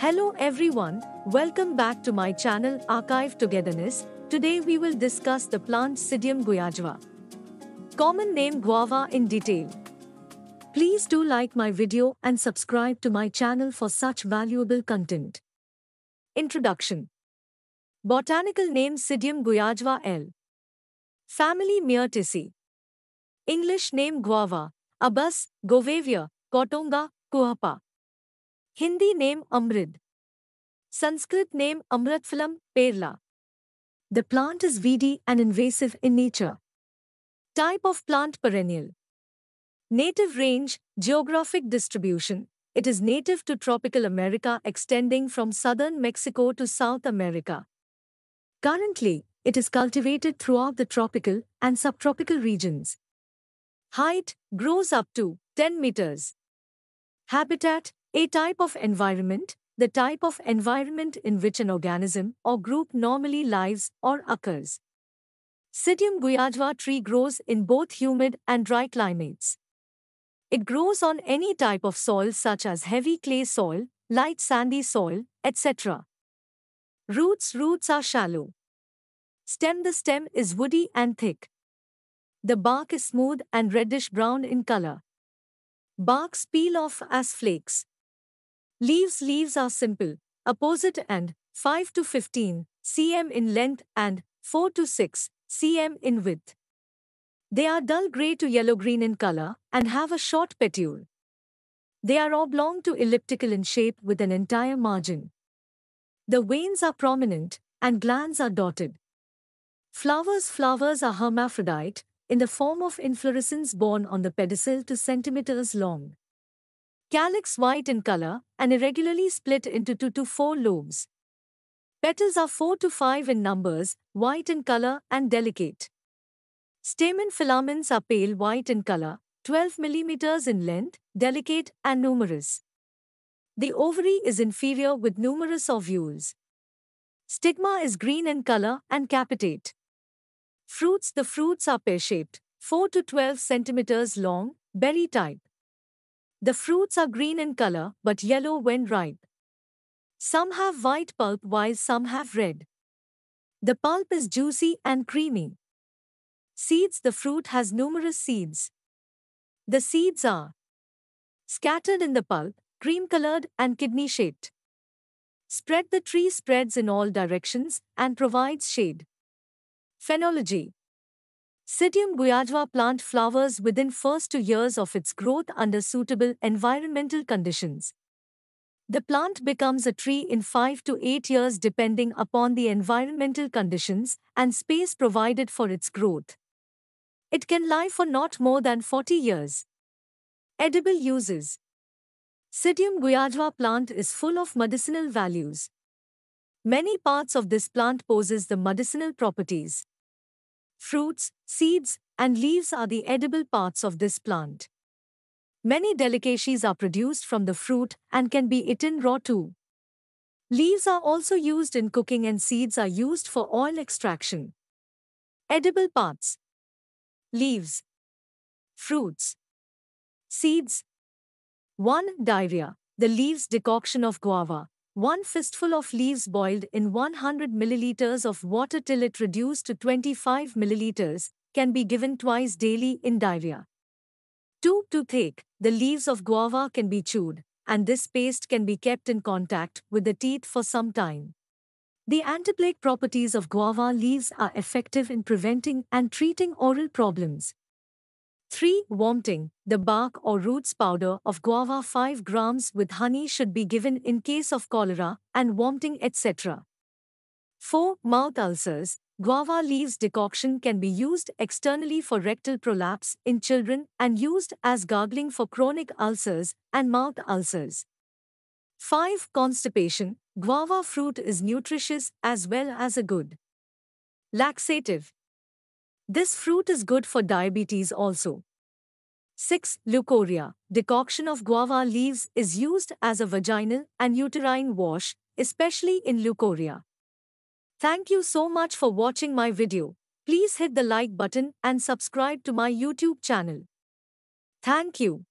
Hello everyone, welcome back to my channel Archive Togetherness. Today we will discuss the plant Psidium guajava. Common name guava in detail. Please do like my video and subscribe to my channel for such valuable content. Introduction Botanical name Psidium guajava L. Family Myrtaceae. English name guava, Abus, Govavia, Kotonga, Kuhapa. Hindi name Amrud. Sanskrit name Amratphalam, Perala. The plant is weedy and invasive in nature. Type of plant perennial. Native range, geographic distribution. It is native to tropical America extending from southern Mexico to South America. Currently, it is cultivated throughout the tropical and subtropical regions. Height grows up to 10 meters. Habitat a type of environment, the type of environment in which an organism or group normally lives or occurs. Psidium guajava tree grows in both humid and dry climates. It grows on any type of soil such as heavy clay soil, light sandy soil, etc. Roots Roots are shallow. Stem The stem is woody and thick. The bark is smooth and reddish brown in color. Barks peel off as flakes. Leaves Leaves are simple, opposite and 5 to 15 cm in length and 4 to 6 cm in width. They are dull gray to yellow-green in color and have a short petiole. They are oblong to elliptical in shape with an entire margin. The veins are prominent and glands are dotted. Flowers Flowers are hermaphrodite in the form of inflorescence borne on the pedicel to centimeters long. Calyx white in color and irregularly split into 2 to 4 lobes. Petals are 4 to 5 in numbers, white in color and delicate. Stamen filaments are pale white in color, 12 mm in length, delicate and numerous. The ovary is inferior with numerous ovules. Stigma is green in color and capitate. Fruits The fruits are pear-shaped, 4 to 12 centimeters long, berry type. The fruits are green in color but yellow when ripe. Some have white pulp while some have red. The pulp is juicy and creamy. Seeds The fruit has numerous seeds. The seeds are scattered in the pulp, cream-colored and kidney-shaped. Spread The tree spreads in all directions and provides shade. Phenology Psidium guajava plant flowers within first two years of its growth under suitable environmental conditions. The plant becomes a tree in 5 to 8 years depending upon the environmental conditions and space provided for its growth. It can live for not more than 40 years. Edible uses Psidium guajava plant is full of medicinal values. Many parts of this plant possess the medicinal properties. Fruits, seeds, and leaves are the edible parts of this plant. Many delicacies are produced from the fruit and can be eaten raw too. Leaves are also used in cooking and seeds are used for oil extraction. Edible parts Leaves Fruits Seeds 1. Diarrhea The leaves decoction of guava one fistful of leaves boiled in 100 milliliters of water till it reduced to 25 milliliters can be given twice daily in diarrhea. 2. Toothache. The leaves of guava can be chewed, and this paste can be kept in contact with the teeth for some time. The antiplaque properties of guava leaves are effective in preventing and treating oral problems. 3. Vomiting. The bark or roots powder of guava 5 grams with honey should be given in case of cholera and vomiting etc. 4. Mouth ulcers. Guava leaves decoction can be used externally for rectal prolapse in children and used as gargling for chronic ulcers and mouth ulcers. 5. Constipation. Guava fruit is nutritious as well as a good laxative. This fruit is good for diabetes also. 6. Leucorrhea. Decoction of guava leaves is used as a vaginal and uterine wash, especially in leucorrhea. Thank you so much for watching my video. Please hit the like button and subscribe to my YouTube channel. Thank you.